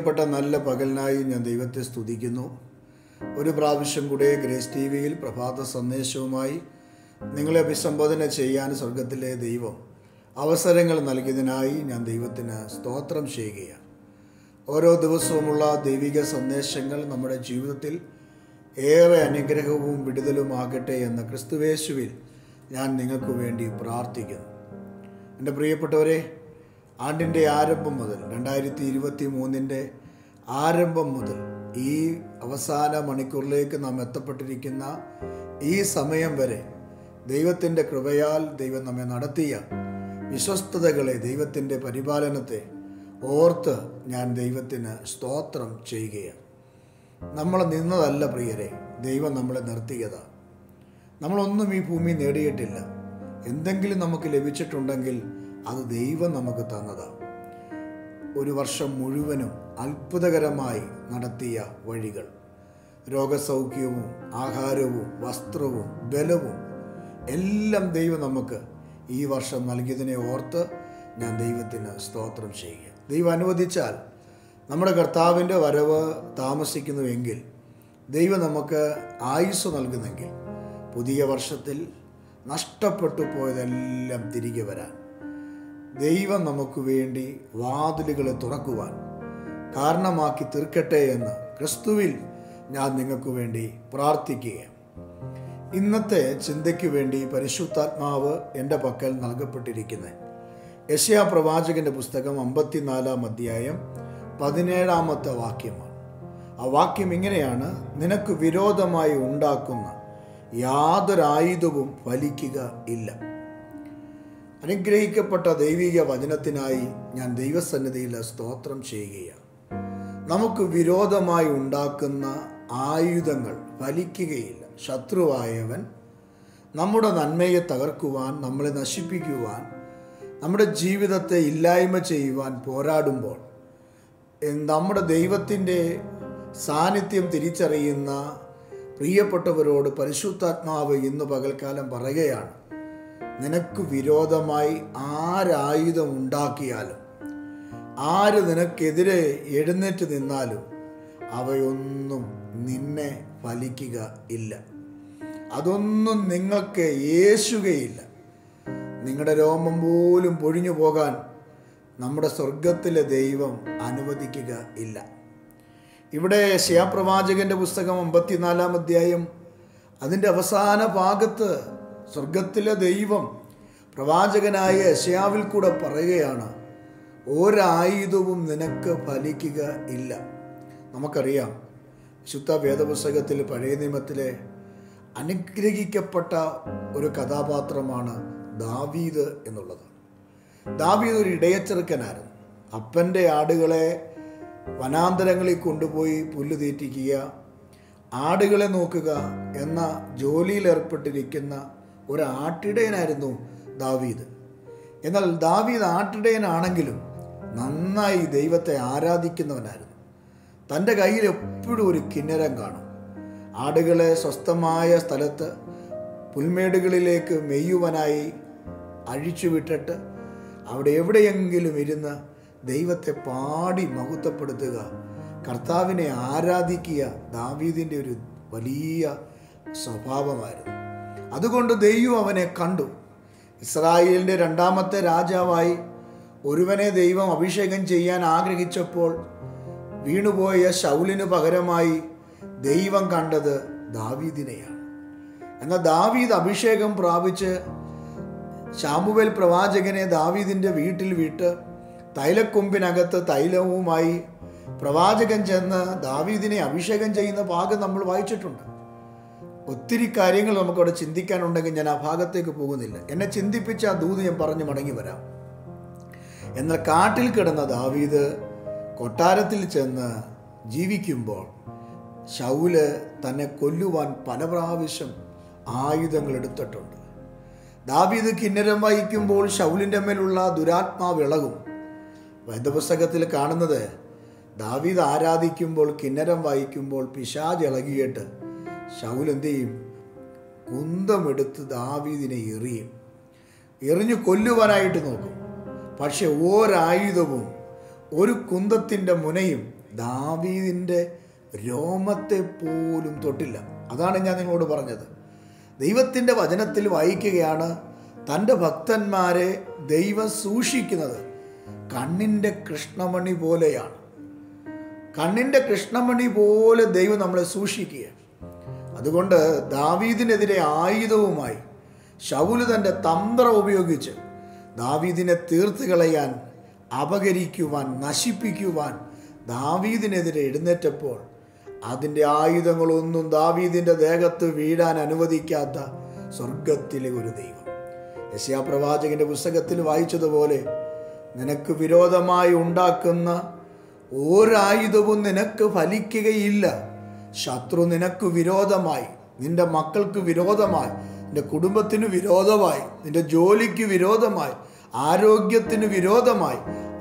അനുഗ്രഹിക്കപ്പെട്ട നല്ല പകലിനായി ഞാൻ ദൈവത്തെ സ്തുതിക്കുന്നു. ഒരു പ്രാവശ്യം കൂടെ ഗ്രേസ് ടി വിയിൽ പ്രഭാത സന്ദേശവുമായി നിങ്ങളെ അഭിസംബോധന ചെയ്യാൻ സ്വർഗത്തിലെ ദൈവം അവസരങ്ങൾ നൽകിയതിനായി ഞാൻ ദൈവത്തിന് സ്തോത്രം ചെയ്യുകയാണ്. ഓരോ ദിവസവുമുള്ള ദൈവിക സന്ദേശങ്ങൾ നമ്മുടെ ജീവിതത്തിൽ ഏറെ അനുഗ്രഹവും വിടുതലുമാകട്ടെ എന്ന ക്രിസ്തുവേശുവിൽ ഞാൻ നിങ്ങൾക്ക് വേണ്ടി പ്രാർത്ഥിക്കുന്നു. എന്റെ പ്രിയപ്പെട്ടവരെ ആണ്ടിന്റെ ആരംഭം മുതൽ രണ്ടായിരത്തി ഇരുപത്തി മൂന്നിന്റെ ആരംഭം മുതൽ ഈ അവസാന മണിക്കൂറിലേക്ക് നാം എത്തപ്പെട്ടിരിക്കുന്ന ഈ സമയം വരെ ദൈവത്തിന്റെ കൃപയാൽ ദൈവം നമ്മെ നടത്തിയ വിശ്വസ്തതകളെ ദൈവത്തിന്റെ പരിപാലനത്തെ ഓർത്ത് ഞാൻ ദൈവത്തിന് സ്തോത്രം ചെയ്യുകയാണ്. നമ്മൾ നിന്നതല്ല പ്രിയരെ ദൈവം നമ്മളെ നിർത്തിയതാണ് നമ്മളൊന്നും ഈ ഭൂമി നേടിയിട്ടില്ല. എന്തെങ്കിലും നമുക്ക് ലഭിച്ചിട്ടുണ്ടെങ്കിൽ അത് ദൈവം നമുക്ക് തന്നതാണ് ഒരു വർഷം മുഴുവനും അത്ഭുതകരമായി നടത്തിയ വഴികൾ. രോഗസൗഖ്യവും ആഹാരവും വസ്ത്രവും ബലവും എല്ലാം ദൈവം നമുക്ക് ഈ വർഷം നൽകിയതിനെ ഓർത്ത് ഞാൻ ദൈവത്തിന് സ്തോത്രം ചെയ്യുക ദൈവം അനുവദിച്ചാൽ നമ്മുടെ കർത്താവിന്റെ വരവ് താമസിക്കുന്നുവെങ്കിൽ ദൈവം നമുക്ക് ആയുസ് നൽകുന്നെങ്കിൽ പുതിയ വർഷത്തിൽ നഷ്ടപ്പെട്ടു പോയതെല്ലാം തിരികെ വരാൻ ദൈവം നമുക്ക് വേണ്ടി വാതിലുകളെ തുറക്കുവാൻ കാരണമാക്കി തീർക്കട്ടെ എന്ന് ക്രിസ്തുവിൽ ഞാൻ നിങ്ങൾക്ക് വേണ്ടി പ്രാർത്ഥിക്കുകയാണ്. ഇന്നത്തെ ചിന്തയ്ക്ക് വേണ്ടി പരിശുദ്ധാത്മാവ് എന്റെ പക്കൽ നൽകപ്പെട്ടിരിക്കുന്നത് യശയാ പ്രവാചകന്റെ പുസ്തകം അമ്പത്തിനാലാം അധ്യായം പതിനേഴാമത്തെ വാക്യമാണ്. ആ വാക്യം ഇങ്ങനെയാണ് നിനക്ക് വിരോധമായി ഉണ്ടാക്കുന്ന യാതൊരായുധവും വലിക്കുക ഇല്ല. അനുഗ്രഹിക്കപ്പെട്ട ദൈവിക വചനത്തിനായി ഞാൻ ദൈവസന്നിധിയിൽ സ്തോത്രം ചെയ്യുകയാണ്. നമുക്ക് വിരോധമായി ഉണ്ടാക്കുന്ന ആയുധങ്ങൾ ഫലിക്കുകയില്ല. ശത്രുവായവൻ നമ്മുടെ നന്മയെ തകർക്കുവാൻ നമ്മളെ നശിപ്പിക്കുവാൻ നമ്മുടെ ജീവിതത്തെ ഇല്ലായ്മ ചെയ്യുവാൻ പോരാടുമ്പോൾ നമ്മുടെ ദൈവത്തിന്റെ സാന്നിധ്യം തിരിച്ചറിയുന്ന പ്രിയപ്പെട്ടവരോട് പരിശുദ്ധാത്മാവ് ഇന്ന് പകൽക്കാലം പറയുകയാണ്. നിനക്ക് വിരോധമായി ആരായുധം ഉണ്ടാക്കിയാലും ആര് നിനക്കെതിരെ എഴുന്നേറ്റ് നിന്നാലും അവയൊന്നും നിന്നെ ഫലിക്കുക ഇല്ല. അതൊന്നും നിങ്ങൾക്ക് യേശുകയില്ല നിങ്ങളുടെ രോമം പോലും പൊഴിഞ്ഞു പോകാൻ നമ്മുടെ സ്വർഗത്തിലെ ദൈവം അനുവദിക്കുക ഇല്ല. ഇവിടെ ശിയാപ്രവാചകന്റെ പുസ്തകം അമ്പത്തിനാലാം അധ്യായം അതിന്റെ അവസാന ഭാഗത്ത് സ്വർഗത്തിലെ ദൈവം പ്രവാചകനായ യശയാവിൽ കൂടെ പറയുകയാണ് ഒരായുധവും നിനക്ക് ഫലിക്കുക ഇല്ല. നമുക്കറിയാം ശുദ്ധ വേദപുസ്തകത്തിൽ പഴയ നിയമത്തിലെ അനുഗ്രഹിക്കപ്പെട്ട ഒരു കഥാപാത്രമാണ് ദാവീദ് എന്നുള്ളത്. ദാവീദ് ഒരു ഇടയച്ചെറുക്കനായിരുന്നു. അപ്പന്റെ ആടുകളെ വനാന്തരങ്ങളിൽ കൊണ്ടുപോയി പുല്ല് തീറ്റിക്കുക ആടുകളെ നോക്കുക എന്ന ജോലിയിൽ ഏർപ്പെട്ടിരിക്കുന്ന ഒരു ആട്ടിടയനായിരുന്നു ദാവീദ്. എന്നാൽ ദാവീദ് ആട്ടിടയനാണെങ്കിലും നന്നായി ദൈവത്തെ ആരാധിക്കുന്നവനായിരുന്നു. തന്റെ കയ്യിൽ എപ്പോഴും ഒരു കിന്നരം കാണും. ആടുകളെ സ്വസ്ഥമായ സ്ഥലത്ത് പുൽമേടുകളിലേക്ക് മെയ്യുവാനായി അഴിച്ചുവിട്ടിട്ട് അവിടെ എവിടെയെങ്കിലും ഇരുന്ന് ദൈവത്തെ പാടി മഹത്വപ്പെടുത്തുക കർത്താവിനെ ആരാധിക്കുക ദാവീദിന്റെ ഒരു വലിയ സ്വഭാവമായിരുന്നു. അതുകൊണ്ട് ദൈവം അവനെ കണ്ടു. ഇസ്രായേലിന്റെ രണ്ടാമത്തെ രാജാവായി ഒരുവനെ ദൈവം അഭിഷേകം ചെയ്യാൻ ആഗ്രഹിച്ചപ്പോൾ വീണുപോയ ശൗലിനു പകരമായി ദൈവം കണ്ടത് ദാവീദിനെയാണ്. എന്നാൽ ദാവീദ് അഭിഷേകം പ്രാപിച്ച് ശാമുവേൽ പ്രവാചകനെ ദാവീദിന്റെ വീട്ടിൽ വിട്ട് തൈലക്കൊമ്പിനകത്ത് തൈലവുമായി പ്രവാചകൻ ചെന്ന് ദാവീദിനെ അഭിഷേകം ചെയ്യുന്ന ഭാഗം നമ്മൾ വായിച്ചിട്ടുണ്ട്. ഒത്തിരി കാര്യങ്ങൾ നമുക്കവിടെ ചിന്തിക്കാനുണ്ടെങ്കിൽ ഞാൻ ആ ഭാഗത്തേക്ക് പോകുന്നില്ല. എന്നെ ചിന്തിപ്പിച്ച ആ ദൂത് ഞാൻ പറഞ്ഞു മടങ്ങി വരാം. എന്നാൽ കാട്ടിൽ കിടന്ന ദാവീദ് കൊട്ടാരത്തിൽ ചെന്ന് ജീവിക്കുമ്പോൾ ശൗൽ തന്നെ കൊല്ലുവാൻ പല പ്രാവശ്യം ആയുധങ്ങൾ എടുത്തിട്ടുണ്ട്. ദാവീദ് കിന്നരം വഹിക്കുമ്പോൾ ശൗലിന്റെ മേലുള്ള ദുരാത്മാവ് ഇളകും വേദപുസ്തകത്തിൽ കാണുന്നത് ദാവീദ് ആരാധിക്കുമ്പോൾ കിന്നരം വായിക്കുമ്പോൾ പിശാജ് ഇളകിയിട്ട് ശൗൽ എന്ത് ചെയ്യും കുന്തമെടുത്ത് ദാവീദിനെ എറിയും. എറിഞ്ഞു കൊല്ലുവാനായിട്ട് നോക്കും. പക്ഷെ ഒരായുധവും ഒരു കുന്തത്തിന്റെ മുനയും ദാവീദിന്റെ രോമത്തെ പോലും തൊട്ടില്ല. അതാണ് ഞാൻ നിങ്ങളോട് പറഞ്ഞത്. ദൈവത്തിന്റെ വചനത്തിൽ വായിക്കുകയാണ് തന്റെ ഭക്തന്മാരെ ദൈവം സൂക്ഷിക്കുന്നത് കണ്ണിന്റെ കൃഷ്ണമണി പോലെയാണ്. കണ്ണിന്റെ കൃഷ്ണമണി പോലെ ദൈവം നമ്മളെ സൂക്ഷിക്കുക അതുകൊണ്ട് ദാവീദിനെതിരെ ആയുധവുമായി ശൗൽ തന്റെ തന്ത്രം ഉപയോഗിച്ച് ദാവീദിനെ തീർത്ത് കളയാൻ അപകരിക്കുവാൻ നശിപ്പിക്കുവാൻ ദാവീദിനെതിരെ എഴുന്നേറ്റപ്പോൾ അതിന്റെ ആയുധങ്ങളൊന്നും ദാവീദിന്റെ ദേഹത്ത് വീഴാൻ അനുവദിക്കാത്ത സ്വർഗത്തിലെ ഒരു ദൈവം. യശയാ പ്രവാചകന്റെ പുസ്തകത്തിൽ വായിച്ചതുപോലെ നിനക്ക് വിരോധമായി ഉണ്ടാക്കുന്ന ഒരായുധവും നിനക്ക് ഫലിക്കുകയില്ല. ശത്രു നിനക്ക് വിരോധമായി നിന്റെ മക്കൾക്ക് വിരോധമായി നിന്റെ കുടുംബത്തിന് വിരോധമായി നിന്റെ ജോലിക്ക് വിരോധമായി ആരോഗ്യത്തിന് വിരോധമായി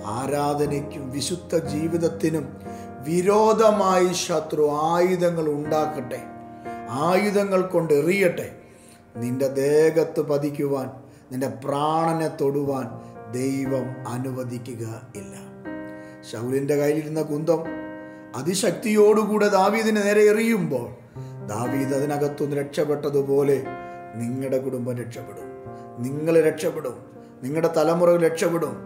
ആരാധനയ്ക്കും വിശുദ്ധ ജീവിതത്തിനും വിരോധമായി ശത്രു ആയുധങ്ങൾ ഉണ്ടാക്കട്ടെ ആയുധങ്ങൾ കൊണ്ട് എറിയട്ടെ. നിന്റെ ദേഹത്ത് പതിക്കുവാൻ നിന്റെ പ്രാണനെ തൊടുവാൻ ദൈവം അനുവദിക്കുക ഇല്ല. ശൗലിന്റെ കയ്യിലിരുന്ന കുന്തം അതിശക്തിയോടുകൂടെ ദാവീദിന് നേരെ എറിയുമ്പോൾ ദാവീദ് അതിനകത്തുനിന്ന് രക്ഷപ്പെട്ടതുപോലെ നിങ്ങളുടെ കുടുംബം രക്ഷപ്പെടും. നിങ്ങൾ രക്ഷപ്പെടും. നിങ്ങളുടെ തലമുറ രക്ഷപ്പെടും.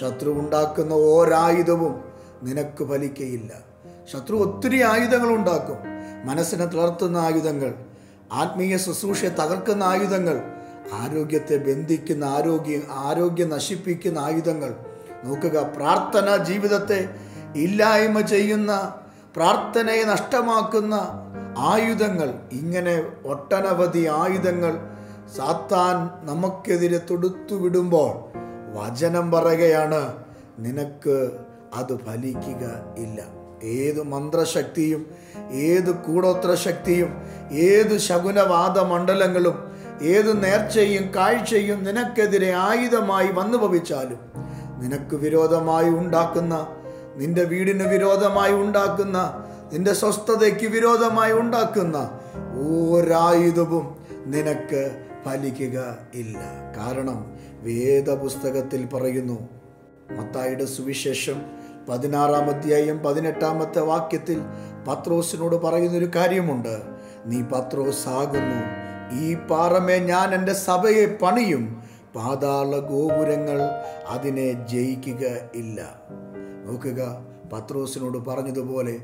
ശത്രു ഉണ്ടാക്കുന്ന ഓരായുധവും നിനക്ക് ഫലിക്കയില്ല. ശത്രു ഒത്തിരി ആയുധങ്ങൾ ഉണ്ടാക്കും. മനസ്സിനെ തളർത്തുന്ന ആയുധങ്ങൾ ആത്മീയ ശുശ്രൂഷയെ തകർക്കുന്ന ആയുധങ്ങൾ ആരോഗ്യത്തെ ബന്ധിക്കുന്ന ആരോഗ്യം ആരോഗ്യം നശിപ്പിക്കുന്ന ആയുധങ്ങൾ. നോക്കുക പ്രാർത്ഥന ജീവിതത്തെ ഇല്ലായ്മ ചെയ്യുന്ന പ്രാർത്ഥനയെ നഷ്ടമാക്കുന്ന ആയുധങ്ങൾ ഇങ്ങനെ ഒട്ടനവധി ആയുധങ്ങൾ സാത്താൻ നമുക്കെതിരെ തൊടുത്തുവിടുമ്പോൾ വചനം പറയുകയാണ് നിനക്ക് അത് ഫലിക്കുക ഇല്ല. ഏത് മന്ത്രശക്തിയും ഏത് കൂടോത്ര ശക്തിയും ഏത് ശകുനവാദ മണ്ഡലങ്ങളും ഏത് നേർച്ചയും കാഴ്ചയും നിനക്കെതിരെ ആയുധമായി വന്നു ഭവിച്ചാലും നിനക്ക് വിരോധമായി ഉണ്ടാക്കുന്ന നിന്റെ വീടിന് വിരോധമായി ഉണ്ടാക്കുന്ന നിന്റെ സ്വസ്ഥതയ്ക്ക് വിരോധമായി ഉണ്ടാക്കുന്ന ഒരായുധവും നിനക്ക് ഫലിക്കുക ഇല്ല. കാരണം വേദപുസ്തകത്തിൽ പറയുന്നു മത്തായിയുടെ സുവിശേഷം പതിനാറാം അധ്യായം പതിനെട്ടാമത്തെ വാക്യത്തിൽ പത്രോസിനോട് പറയുന്നൊരു കാര്യമുണ്ട്. നീ പത്രോസ് ആകുന്നു ഈ പാറമേ ഞാൻ എന്റെ സഭയെ പണിയും പാതാള ഗോപുരങ്ങൾ അതിനെ ജയിക്കുക ഇല്ല. നോക്കുക. പത്രോസിനോട് പറഞ്ഞതുപോലെ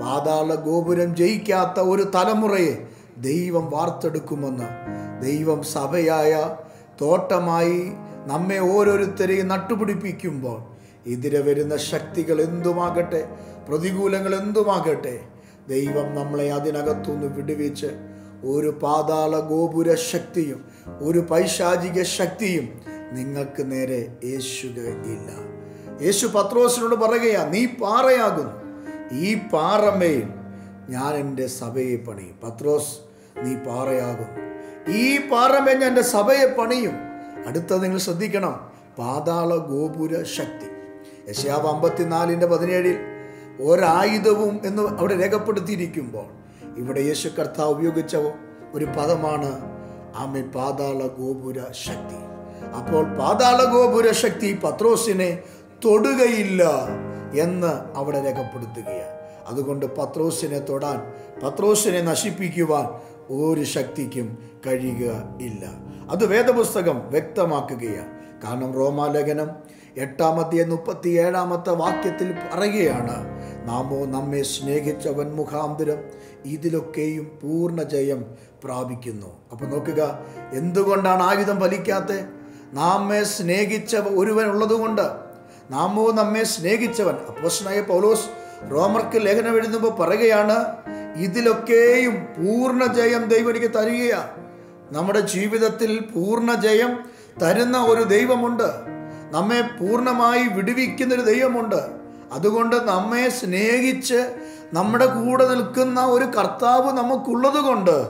പാതാള ഗോപുരം ജയിക്കാത്ത ഒരു തലമുറയെ ദൈവം വാർത്തെടുക്കുമെന്ന്. ദൈവം സഭയായ തോട്ടമായി നമ്മെ ഓരോരുത്തരെയും നട്ടുപിടിപ്പിക്കുമ്പോൾ എതിരെ വരുന്ന ശക്തികൾ എന്തുമാകട്ടെ പ്രതികൂലങ്ങൾ എന്തുമാകട്ടെ ദൈവം നമ്മളെ അതിനകത്തുനിന്ന് വിടുവിച്ച് ഒരു പാതാള ഗോപുര ശക്തിയും ഒരു പൈശാചിക ശക്തിയും നിങ്ങൾക്ക് നേരെ യേശുകയില്ല യേശു പത്രോസിനോട് പറയുകയാ നീ പാറയാകുന്നു. ഈ പാറമേൽ ഞാൻ എന്റെ സഭയെ പണിയും. പത്രോസ് നീ പാറയാകുന്നു. ഈ പാറമേൽ ഞാൻ എന്റെ സഭയെ പണിയും. അടുത്ത നിങ്ങൾ ശ്രദ്ധിക്കണം പാതാള ഗോപുര ശക്തി. യശാവ് അമ്പത്തിനാലിന്റെ പതിനേഴിൽ ഒരായുധവും എന്ന് അവിടെ രേഖപ്പെടുത്തിയിരിക്കുമ്പോൾ ഇവിടെ യേശു കർത്താവ് ഉപയോഗിച്ച ഒരു പദമാണ് ആമെ പാതാള ഗോപുര ശക്തി. അപ്പോൾ പാതാള ഗോപുര ശക്തി പത്രോസിനെ തൊടുകയില്ല എന്ന് അവിടെ രേഖപ്പെടുത്തുകയാണ്. അതുകൊണ്ട് പത്രോസിനെ തൊടാൻ പത്രോസിനെ നശിപ്പിക്കുവാൻ ഒരു ശക്തിക്കും കഴിയുക ഇല്ല. അത് വേദപുസ്തകം വ്യക്തമാക്കുകയാണ്. കാരണം റോമാലേഖനം എട്ടാമത്തെ മുപ്പത്തി ഏഴാമത്തെ വാക്യത്തിൽ പറയുകയാണ് നാമോ നമ്മെ സ്നേഹിച്ചവൻ മുഖാന്തരം ഇതിലൊക്കെയും പൂർണ ജയം പ്രാപിക്കുന്നു. അപ്പൊ നോക്കുക എന്തുകൊണ്ടാണ് ആയുധം ഫലിക്കാത്ത നാമെ സ്നേഹിച്ച ഒരുവൻ ഉള്ളതുകൊണ്ട് നാമോ നമ്മെ സ്നേഹിച്ചവൻ. അപ്പോസ്റ്റനായ പൗലോസ് റോമർക്ക് ലേഖനം എഴുതുമ്പോൾ പറയുകയാണ് ഇതിലൊക്കെയും പൂർണ ജയം ദൈവം എനിക്ക് തരികയാണ് നമ്മുടെ ജീവിതത്തിൽ പൂർണ ജയം തരുന്ന ഒരു ദൈവമുണ്ട്. നമ്മെ പൂർണമായി വിടുവിക്കുന്ന ഒരു ദൈവമുണ്ട്. അതുകൊണ്ട് നമ്മെ സ്നേഹിച്ച് നമ്മുടെ കൂടെ നിൽക്കുന്ന ഒരു കർത്താവ് നമുക്കുള്ളത് കൊണ്ട്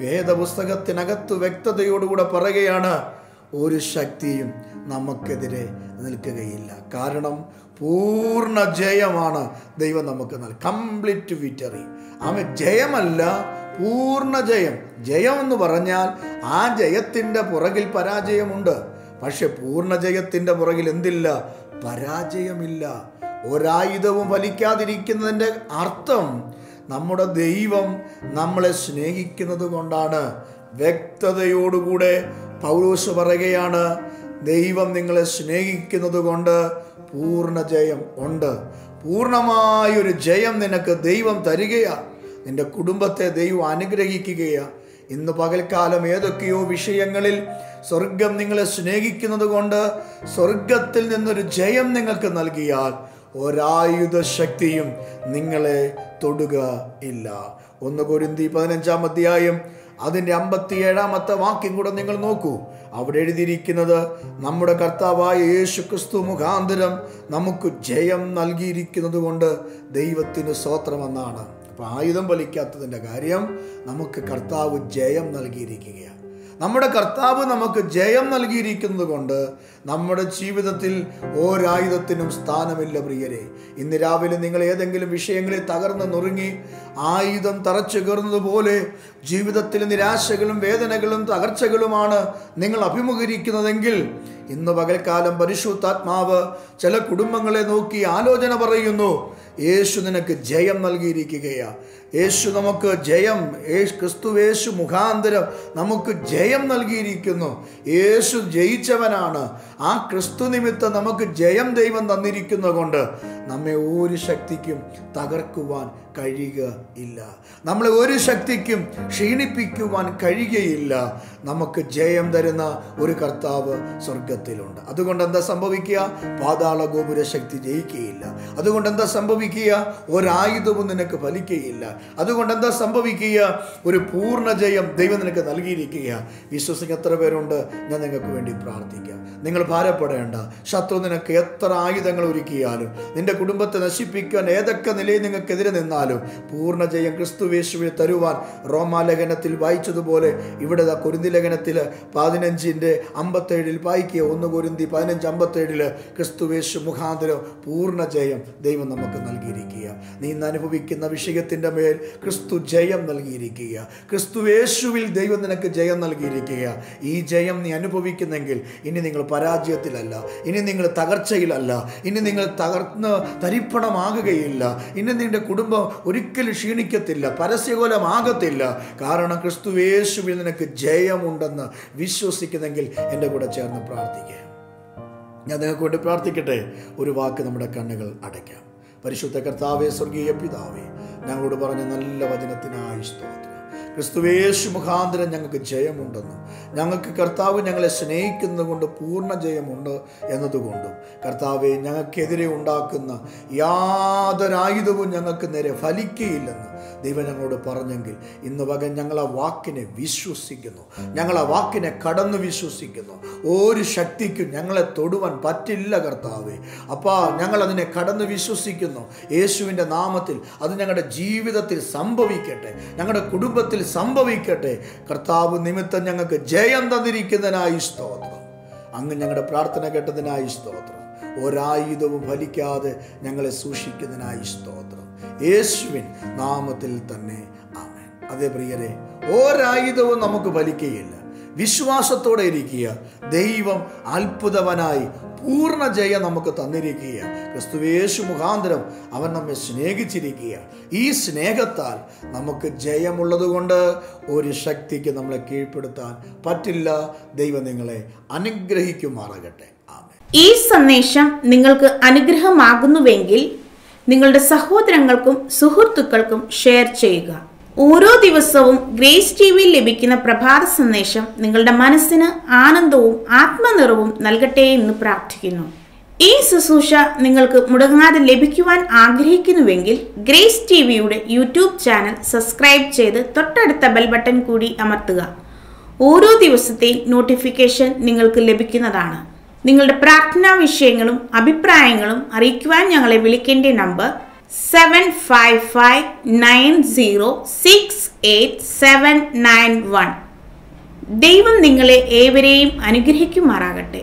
വേദപുസ്തകത്തിനകത്ത് വ്യക്തതയോടുകൂടെ പറയുകയാണ് ഒരു ശക്തിയും നമുക്കെതിരെ നിൽക്കുകയില്ല. കാരണം പൂർണ ജയമാണ് ദൈവം നമുക്ക് നൽകി. കംപ്ലീറ്റ് വിക്ടറി ആമ ജയമല്ല പൂർണ ജയം. ജയം എന്ന് പറഞ്ഞാൽ ആ ജയത്തിന്റെ പുറകിൽ പരാജയമുണ്ട്. പക്ഷെ പൂർണ ജയത്തിന്റെ പുറകിൽ എന്തില്ല? പരാജയമില്ല. ഒരായുധവും ഫലിക്കാതിരിക്കുന്നതിന്റെ അർത്ഥം നമ്മുടെ ദൈവം നമ്മളെ സ്നേഹിക്കുന്നത് കൊണ്ടാണ് വ്യക്തതയോടുകൂടെ പൗലോസ് പറയുകയാണ് ദൈവം നിങ്ങളെ സ്നേഹിക്കുന്നത് കൊണ്ട് പൂർണ ജയം ഉണ്ട്. പൂർണമായൊരു ജയം നിനക്ക് ദൈവം തരികയാ. നിന്റെ കുടുംബത്തെ ദൈവം അനുഗ്രഹിക്കുകയാണ് ഇന്ന് പകൽക്കാലം ഏതൊക്കെയോ വിഷയങ്ങളിൽ സ്വർഗം നിങ്ങളെ സ്നേഹിക്കുന്നത് കൊണ്ട് സ്വർഗത്തിൽ നിന്നൊരു ജയം നിങ്ങൾക്ക് നൽകിയാൽ ഒരായുധ ശക്തിയും നിങ്ങളെ തൊടുക ഇല്ല. ഒന്ന് കൊരുന്തി പതിനഞ്ചാം അധ്യായം അതിന്റെ അമ്പത്തിയേഴാമത്തെ വാക്യം കൂടെ നിങ്ങൾ നോക്കൂ. അവിടെ എഴുതിയിരിക്കുന്നത് നമ്മുടെ കർത്താവായ യേശു ക്രിസ്തു മുഖാന്തരം നമുക്ക് ജയം നൽകിയിരിക്കുന്നത് കൊണ്ട് ദൈവത്തിന് സ്വോത്രമെന്നാണ് അപ്പോൾ ആയുധം വലിക്കാത്തതിന്റെ കാര്യം നമുക്ക് കർത്താവ് ജയം നൽകിയിരിക്കുകയാണ്. നമ്മുടെ കർത്താവ് നമുക്ക് ജയം നൽകിയിരിക്കുന്നത് കൊണ്ട് നമ്മുടെ ജീവിതത്തിൽ ഒരായുധത്തിനും സ്ഥാനമില്ല പ്രിയരെ. ഇന്ന് രാവിലെ നിങ്ങൾ ഏതെങ്കിലും വിഷയങ്ങളെ തകർന്ന് നുറുങ്ങി ആയുധം തറച്ചു കയറുന്നതുപോലെ ജീവിതത്തിൽ നിരാശകളും വേദനകളും തകർച്ചകളുമാണ് നിങ്ങൾ അഭിമുഖീകരിക്കുന്നതെങ്കിൽ ഇന്ന് പകൽക്കാലം പരിശുദ്ധാത്മാവ് ചില കുടുംബങ്ങളെ നോക്കി ആലോചന പറയുന്നു യേശു നിനക്ക് ജയം നൽകിയിരിക്കുകയാണ് യേശു നമുക്ക് ജയം യേശു ക്രിസ്തു യേശു മുഖാന്തരം നമുക്ക് ജയം നൽകിയിരിക്കുന്നു. യേശു ജയിച്ചവനാണ്. ആ ക്രിസ്തു നിമിത്തം നമുക്ക് ജയം ദൈവം തന്നിരിക്കുന്നത് കൊണ്ട് നമ്മെ ഒരു ശക്തിക്കും തകർക്കുവാൻ കഴിയുക ഇല്ല. നമ്മളെ ഒരു ശക്തിക്കും ക്ഷീണിപ്പിക്കുവാൻ കഴിയുകയില്ല. നമുക്ക് ജയം തരുന്ന ഒരു കർത്താവ് സ്വർഗത്തിലുണ്ട് അതുകൊണ്ട് എന്താ സംഭവിക്കുക? പാതാള ഗോപുര ശക്തി ജയിക്കുകയില്ല. അതുകൊണ്ട് എന്താ സംഭവിക്കുക? ഒരായുധവും നിനക്ക് ഫലിക്കുകയില്ല. അതുകൊണ്ട് എന്താ സംഭവിക്കുക? ഒരു പൂർണ ജയം ദൈവം നിനക്ക് നൽകിയിരിക്കുക. വിശ്വസിക്കുന്ന എത്ര പേരുണ്ട്? ഞാൻ നിങ്ങൾക്ക് വേണ്ടി പ്രാർത്ഥിക്കാം. നിങ്ങൾ ഭാരപ്പെടേണ്ട. ശത്രു നിനക്ക് എത്ര ആയുധങ്ങൾ ഒരുക്കിയാലും നിന്റെ കുടുംബത്തെ നശിപ്പിക്കാൻ ഏതൊക്കെ നിലയിൽ നിങ്ങൾക്കെതിരെ നിന്നാലും പൂർണ ജയം ക്രിസ്തുവേശുവിൽ തരുവാൻ റോമാലേഖനത്തിൽ വായിച്ചതുപോലെ ഇവിടെ കുരുന്തി ലേഖനത്തിൽ പതിനഞ്ചിന്റെ അമ്പത്തേഴിൽ വായിക്കുക. ഒന്ന് കുരുന്തി പതിനഞ്ച് അമ്പത്തേഴിൽ ക്രിസ്തുവേശു മുഖാന്തരം പൂർണ ജയം ദൈവം നമുക്ക് നൽകിയിരിക്കുക. നീ ഇന്ന് അനുഭവിക്കുന്ന വിഷയത്തിന്റെ മേൽ ക്രിസ്തു ജയം നൽകിയിരിക്കുക. ക്രിസ്തുവേശുവിൽ ദൈവം നിനക്ക് ജയം നൽകിയിരിക്കുക. ഈ ജയം നീ അനുഭവിക്കുന്നെങ്കിൽ ഇനി നിങ്ങൾ പരാജയത്തിലല്ല. ഇനി നിങ്ങൾ തകർച്ചയിലല്ല. ഇനി നിങ്ങൾ തകർന്ന് തരിപ്പണമാകുകയില്ല. ഇന്ന് നിന്റെ കുടുംബം ഒരിക്കലും ക്ഷീണിക്കത്തില്ല പരസ്യകോലമാകത്തില്ല. കാരണം ക്രിസ്തുവേശുവിൽ നിനക്ക് ജയമുണ്ടെന്ന് വിശ്വസിക്കുന്നെങ്കിൽ എന്റെ കൂടെ ചേർന്ന് പ്രാർത്ഥിക്കുക ഞാൻ നിങ്ങൾക്ക് വേണ്ടി പ്രാർത്ഥിക്കട്ടെ. ഒരു വാക്ക് നമ്മുടെ കണ്ണുകൾ അടയ്ക്കാം. പരിശുദ്ധ കർത്താവേ സ്വർഗീയ പിതാവേ ഞങ്ങളോട് പറഞ്ഞ നല്ല വചനത്തിനായി സ്തോത്രം. ക്രിസ്തുവേശു മുഖാന്തരം ഞങ്ങൾക്ക് ജയമുണ്ടെന്നും ഞങ്ങൾക്ക് കർത്താവ് ഞങ്ങളെ സ്നേഹിക്കുന്നത് കൊണ്ട് പൂർണ ജയമുണ്ട് എന്നതുകൊണ്ടും കർത്താവെ ഞങ്ങൾക്കെതിരെ ഉണ്ടാക്കുന്ന യാതൊരായുധവും ഞങ്ങൾക്ക് നേരെ ഫലിക്കുകയില്ലെന്ന് ദൈവം ഞങ്ങളോട് പറഞ്ഞെങ്കിൽ ഇന്ന് വക ഞങ്ങൾ ആ വാക്കിനെ വിശ്വസിക്കുന്നു. ഞങ്ങളെ വാക്കിനെ കടന്നു വിശ്വസിക്കുന്നു. ഒരു ശക്തിക്കും ഞങ്ങളെ തൊടുവാൻ പറ്റില്ല കർത്താവേ. അപ്പാ ഞങ്ങളതിനെ കടന്നു വിശ്വസിക്കുന്നു. യേശുവിന്റെ നാമത്തിൽ അത് ഞങ്ങളുടെ ജീവിതത്തിൽ സംഭവിക്കട്ടെ. ഞങ്ങളുടെ കുടുംബത്തിൽ സംഭവിക്കട്ടെ. കർത്താവ് നിമിത്തം ഞങ്ങൾക്ക് ജയം തന്നിരിക്കുന്നതിനായി സ്തോത്രം. അങ്ങ് ഞങ്ങളുടെ പ്രാർത്ഥന കേട്ടതിനായി സ്തോത്രം. ഒരായുധവും ഫലിക്കാതെ ഞങ്ങളെ സൂക്ഷിക്കുന്നതിനായി സ്തോത്രം. യേശുവിൻ നാമത്തിൽ തന്നെ. ആമേൻ. അതേ പ്രിയരെ ഒരായുധവും നമുക്ക് ഫലിക്കുകയില്ല. വിശ്വാസത്തോടെ ഇരിക്കുക. ദൈവം അത്ഭുതവനായി പൂർണ ജയം നമുക്ക് തന്നിരിക്കുക. ക്രിസ്തുവേശു മുഖാന്തരം അവൻ നമ്മെ സ്നേഹിച്ചിരിക്കുക. ഈ സ്നേഹത്താൽ നമുക്ക് ജയമുള്ളതുകൊണ്ട് ഒരു ശക്തിക്ക് നമ്മളെ കീഴ്പ്പെടുത്താൻ പറ്റില്ല. ദൈവം നിങ്ങളെ അനുഗ്രഹിക്കുമാറാകട്ടെ. ഈ സന്ദേശം നിങ്ങൾക്ക് അനുഗ്രഹമാകുന്നുവെങ്കിൽ നിങ്ങളുടെ സഹോദരങ്ങൾക്കും സുഹൃത്തുക്കൾക്കും ഷെയർ ചെയ്യുക. ഓരോ ദിവസവും ഗ്രേസ് ടി വിയിൽ ലഭിക്കുന്ന പ്രഭാത സന്ദേശം നിങ്ങളുടെ മനസ്സിന് ആനന്ദവും ആത്മനിറവും നൽകട്ടെ എന്ന് പ്രാർത്ഥിക്കുന്നു. ഈ ശുശ്രൂഷ നിങ്ങൾക്ക് മുടങ്ങാതെ ലഭിക്കുവാൻ ആഗ്രഹിക്കുന്നുവെങ്കിൽ ഗ്രേസ് ടി വിയുടെ യൂട്യൂബ് ചാനൽ സബ്സ്ക്രൈബ് ചെയ്ത് തൊട്ടടുത്ത ബെൽ ബട്ടൺ കൂടി അമർത്തുക. ഓരോ ദിവസത്തെയും നോട്ടിഫിക്കേഷൻ നിങ്ങൾക്ക് ലഭിക്കുന്നതാണ്. നിങ്ങളുടെ പ്രാർത്ഥനാ വിഷയങ്ങളും അഭിപ്രായങ്ങളും അറിയിക്കുവാൻ ഞങ്ങളെ വിളിക്കേണ്ട number seven five five nine zero six eight seven nine one. ദൈവം നിങ്ങളെ ഏവരെയും അനുഗ്രഹിക്കുമാറാകട്ടെ.